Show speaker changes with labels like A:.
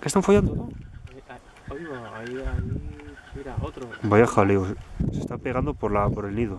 A: ¿Qué están follando? no?
B: Ahí, ahí, ahí, mira, otro.
A: Vaya jaleo, se está pegando por, la, por el nido.